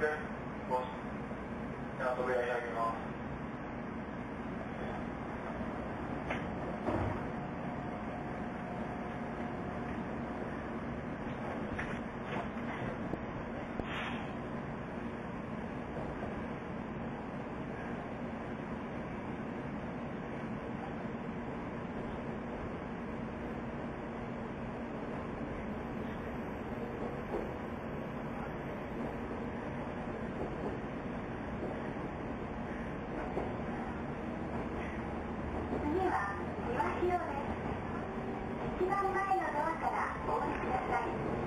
で、少し、後部屋に上げます。番前のドアからお降りください。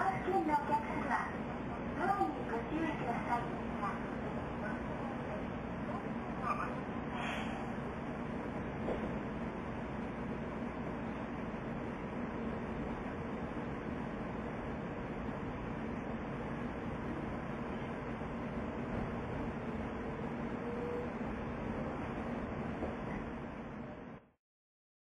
付近のお客様ドアにご注意ください。